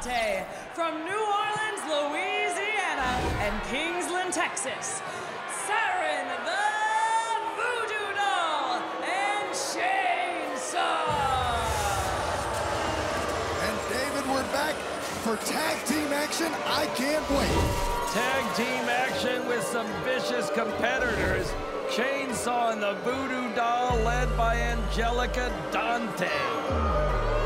Dante from New Orleans, Louisiana, and Kingsland, Texas. Siren the Voodoo Doll and Chainsaw. And David, we're back for tag team action. I can't wait. Tag team action with some vicious competitors. Chainsaw and the Voodoo Doll led by Angelica Dante.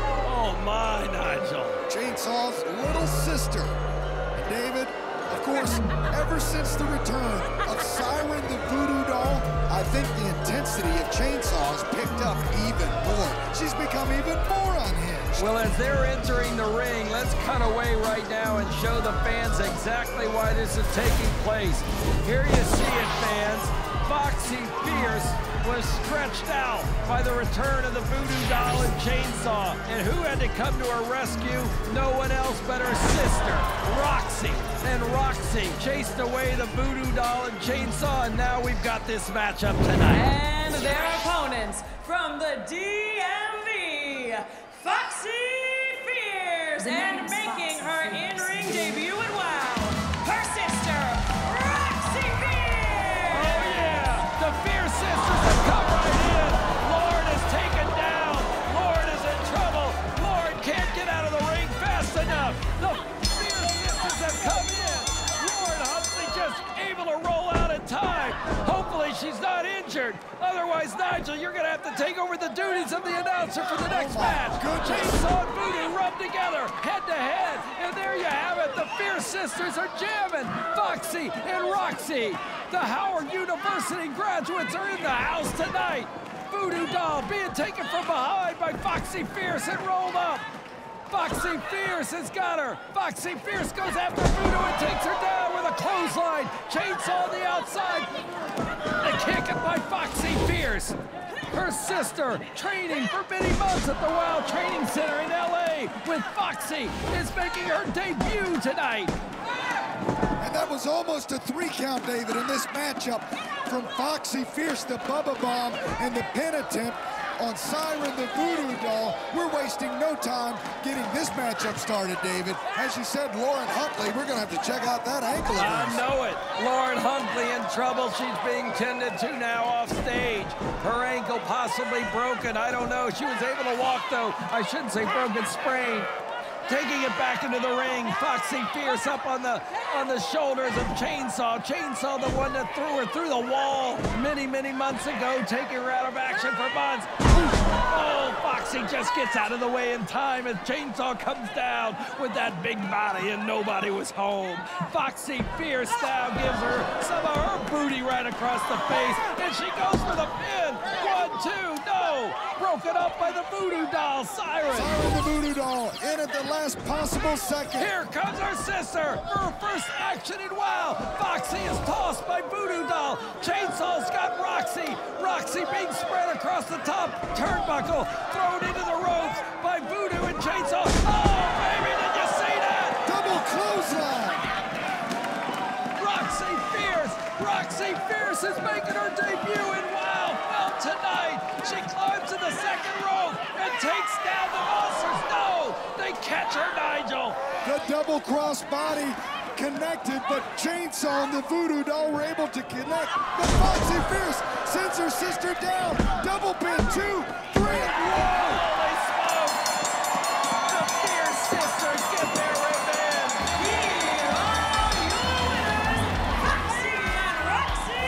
Oh my, Nigel. Chainsaw's little sister. And David, of course, ever since the return of Siren the Voodoo Doll, I think the intensity of Chainsaw has picked up even more. She's become even more unhinged. Well, as they're entering the ring, let's cut away right now and show the fans exactly why this is taking place. Here you see it, fans. Foxxy Fierce was stretched out by the return of the Voodoo Doll and Chainsaw. And who had to come to her rescue? No one else but her sister, Roxxy. And Roxxy chased away the Voodoo Doll and Chainsaw, and now we've got this matchup tonight. And their opponents from the DMV, she's not injured. Otherwise, Nigel, you're gonna have to take over the duties of the announcer for the next Oh, match. Chainsaw and Voodoo rub together, head to head, and there you have it. The Fierce Sisters are jamming. Foxxy and Roxxy, the Howard University graduates are in the house tonight. Voodoo Doll being taken from behind by Foxxy Fierce and rolled up. Foxxy Fierce has got her. Foxxy Fierce goes after Voodoo and takes her down with a clothesline. Chainsaw on the outside. The kick by Foxxy Fierce. Her sister, training for many months at the Wild Training Center in LA with Foxxy, is making her debut tonight. And that was almost a three count, David, in this matchup from Foxxy Fierce, the Bubba Bomb, and the pin attempt on Siren the Voodoo Doll. We're wasting no time getting this matchup started, David. As you said, Lauren Huntley, we're going to have to check out that ankle I know it. Lauren Huntley in trouble. She's being tended to now off stage. Her ankle possibly broken. I don't know. She was able to walk, though. I shouldn't say broken, sprained. Taking it back into the ring. Foxxy Fierce up on the on the shoulders of Chainsaw. Chainsaw, the one that threw her through the wall many, many months ago, taking her out of action for months. Oh, Foxxy just gets out of the way in time as Chainsaw comes down with that big body and nobody was home. Foxxy Fierce now gives her some of her booty right across the face and she goes for the pin. One, two, no. Broken up by the voodoo doll, Siren. Siren the Voodoo In at the last possible second. Here comes her sister for her first action in WoW. Foxxy is tossed by Voodoo Doll. Chainsaw's got Roxxy. Roxxy being spread across the top turnbuckle, thrown into the ropes by Voodoo and Chainsaw. Oh, baby, did you see that? Double clothesline. Roxxy Fierce. Roxxy Fierce is making her debut in WoW. Well, tonight she climbs to the second rope and takes down the monsters. No, they catch her, Nigel. The double cross body connected, but Chainsaw and the Voodoo Doll were able to connect. But Foxxy Fierce sends her sister down. Double pin, two, three, whoa! Holy smoke! The Fierce Sisters get their revenge! Here are your winners, Foxxy and Roxxy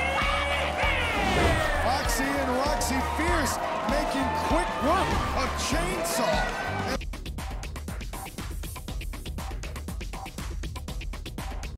Fierce. Foxxy and Roxxy Fierce making quick work of Chainsaw.